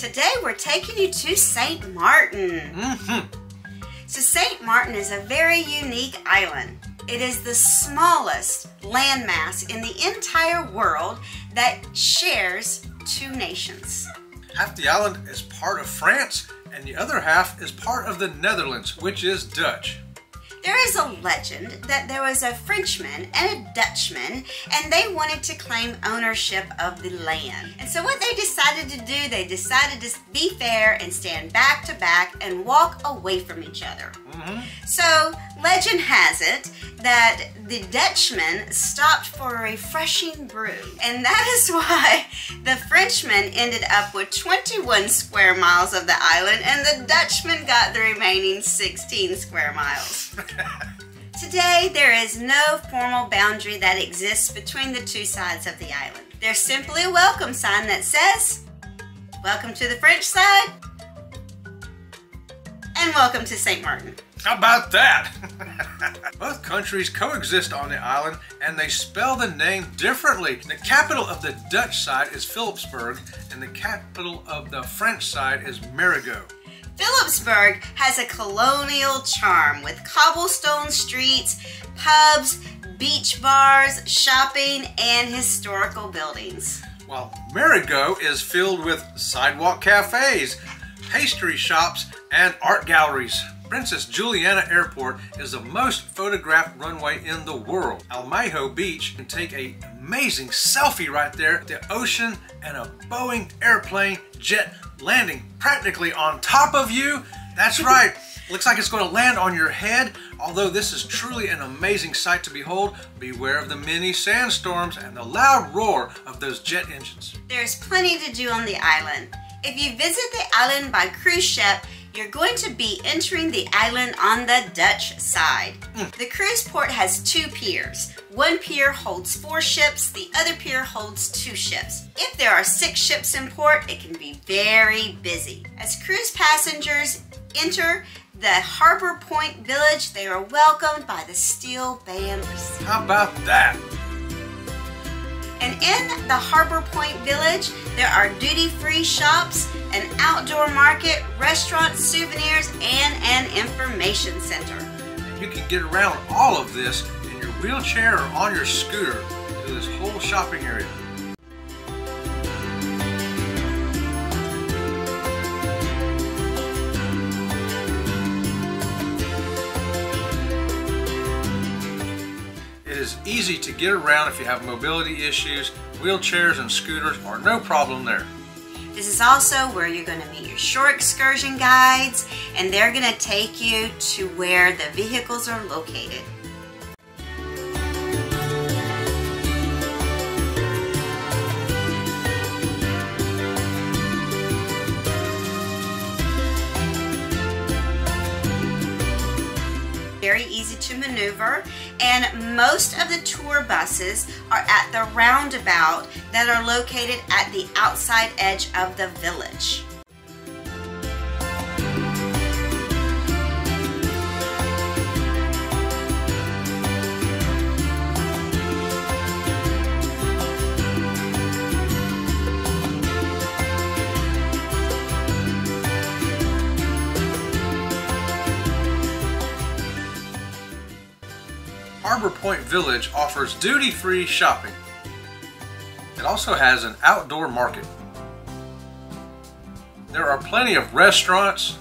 Today we're taking you to St. Martin. Mm-hmm. So St. Martin is a very unique island. It is the smallest landmass in the entire world that shares two nations. Half the island is part of France and the other half is part of the Netherlands, which is Dutch. There is a legend that there was a Frenchman and a Dutchman and they wanted to claim ownership of the land. And so what they decided to do, they decided to be fair and stand back to back and walk away from each other. Mm -hmm. So legend has it that the Dutchman stopped for a refreshing brew. And that is why the Frenchman ended up with 21 square miles of the island and the Dutchman got the remaining 16 square miles. Today, there is no formal boundary that exists between the two sides of the island. There's simply a welcome sign that says, Welcome to the French side, and welcome to St. Martin. How about that? Both countries coexist on the island and they spell the name differently. The capital of the Dutch side is Philipsburg and the capital of the French side is Marigot. Philipsburg has a colonial charm with cobblestone streets, pubs, beach bars, shopping, and historical buildings. While Marigot is filled with sidewalk cafes, pastry shops, and art galleries. Princess Juliana Airport is the most photographed runway in the world. At Maho Beach can take an amazing selfie right there, the ocean and a Boeing airplane jet landing practically on top of you. That's right. Looks like it's going to land on your head. Although this is truly an amazing sight to behold, beware of the many sandstorms and the loud roar of those jet engines. There's plenty to do on the island. If you visit the island by cruise ship, you're going to be entering the island on the Dutch side. Mm. The cruise port has two piers. One pier holds four ships, the other pier holds two ships. If there are six ships in port, it can be very busy. As cruise passengers enter the Harbor Point Village, they are welcomed by the steel band. How about that? And in the Harbor Point Village, there are duty-free shops, an outdoor market, restaurants, souvenirs, and an information center. You can get around all of this in your wheelchair or on your scooter to this whole shopping area. Is easy to get around if you have mobility issues. Wheelchairs and scooters are no problem there. This is also where you're going to meet your shore excursion guides and they're going to take you to where the vehicles are located. Very easy to maneuver and most of the tour buses are at the roundabout that are located at the outside edge of the village. Harbor Point Village offers duty-free shopping. It also has an outdoor market. There are plenty of restaurants,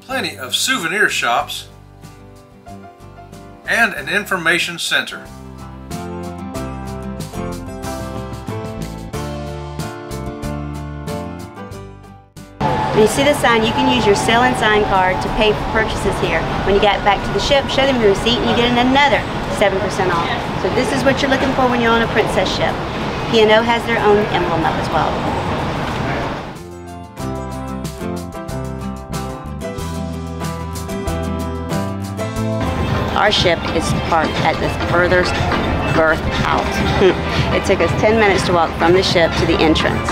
plenty of souvenir shops, and an information center. When you see the sign, you can use your Sail and Sign card to pay for purchases here. When you get back to the ship, show them your receipt and you get another 7% off. So this is what you're looking for when you're on a princess ship. P&O has their own emblem up as well. Our ship is parked at this furthest berth out. it took us 10 minutes to walk from the ship to the entrance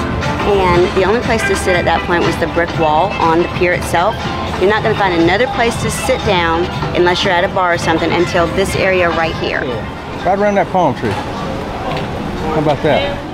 and the only place to sit at that point was the brick wall on the pier itself. You're not going to find another place to sit down unless you're at a bar or something until this area right here. Right around that palm tree. How about that?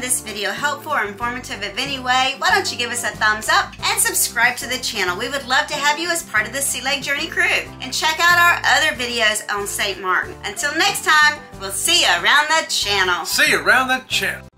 Found this video helpful or informative in any way, why don't you give us a thumbs up and subscribe to the channel. We would love to have you as part of the Sea Leg Journey crew. And check out our other videos on St. Martin. Until next time, we'll see you around the channel. See you around the channel.